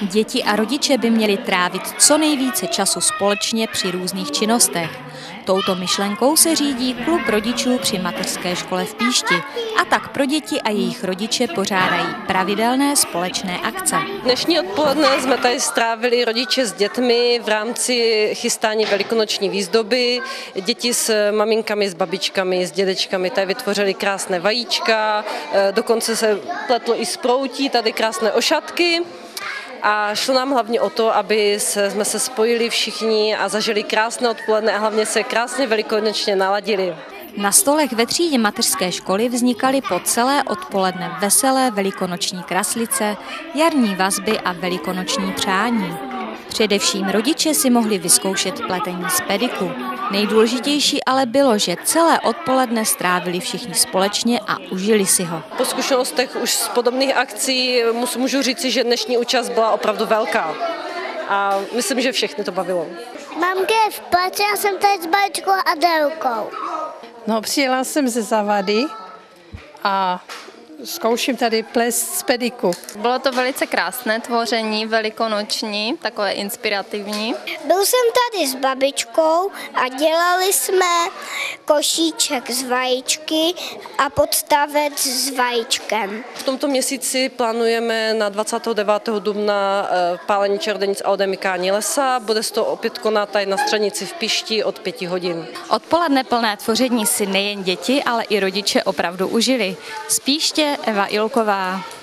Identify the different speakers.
Speaker 1: Děti a rodiče by měli trávit co nejvíce času společně při různých činnostech. Touto myšlenkou se řídí klub rodičů při mateřské škole v Píšti a tak pro děti a jejich rodiče pořádají pravidelné společné akce.
Speaker 2: Dnešní odpoledne jsme tady strávili rodiče s dětmi v rámci chystání velikonoční výzdoby. Děti s maminkami, s babičkami, s dědečkami tady vytvořili krásné vajíčka, eh, dokonce se pletlo i sproutí, tady krásné ošatky. A šlo nám hlavně o to, aby se, jsme se spojili všichni a zažili krásné odpoledne a hlavně se krásně velikonočně naladili.
Speaker 1: Na stolech ve třídě mateřské školy vznikaly po celé odpoledne veselé velikonoční kraslice, jarní vazby a velikonoční přání. Především rodiče si mohli vyzkoušet pletení z pediku. Nejdůležitější ale bylo, že celé odpoledne strávili všichni společně a užili si ho.
Speaker 2: Po zkušenostech už z podobných akcí můžu říci, že dnešní účast byla opravdu velká. A myslím, že všechny to bavilo.
Speaker 3: Je v práci, já jsem tady s babičkou a Delkou.
Speaker 4: No, přijela jsem ze Zavady a zkouším tady ples z pediku.
Speaker 5: Bylo to velice krásné tvoření, velikonoční, takové inspirativní.
Speaker 3: Byl jsem tady s babičkou a dělali jsme košíček z vajíčky a podstavec s vajíčkem.
Speaker 2: V tomto měsíci plánujeme na 29. dubna eh, pálení čerdenic a odemykání lesa. Bude se to opět konat tady na stranici v Pišti od 5 hodin.
Speaker 1: Odpoledne plné tvoření si nejen děti, ale i rodiče opravdu užili. Spíště Eva Ilková.